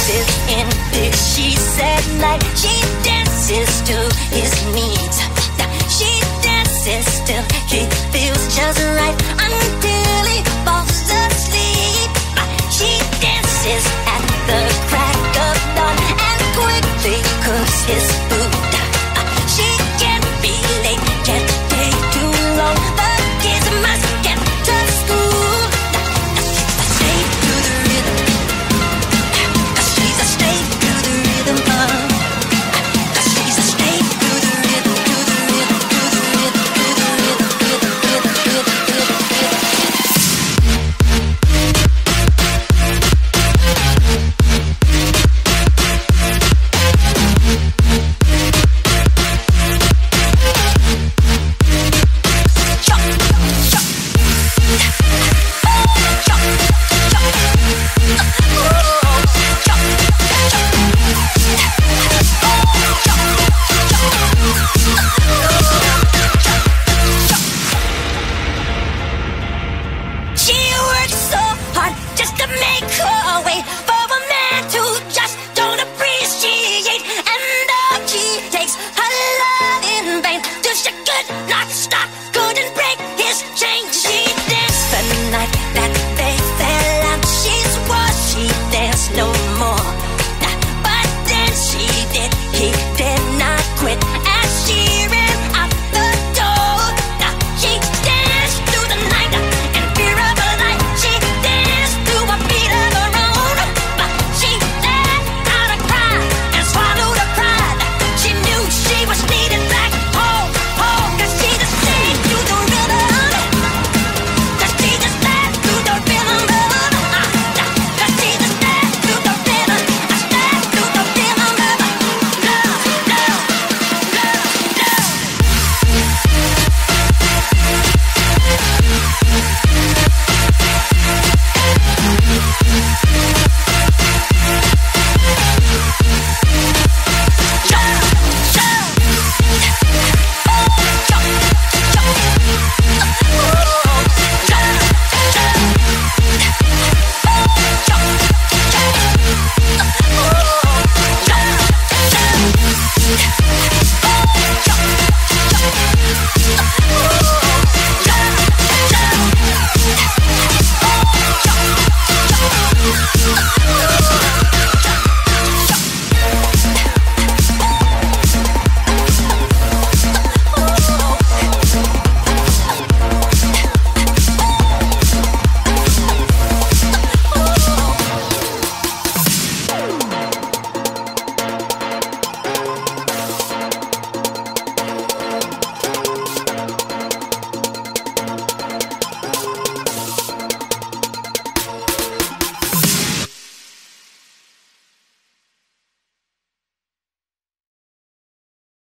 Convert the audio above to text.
dances in big. She said like she dances to his needs. She dances till he feels just right. Until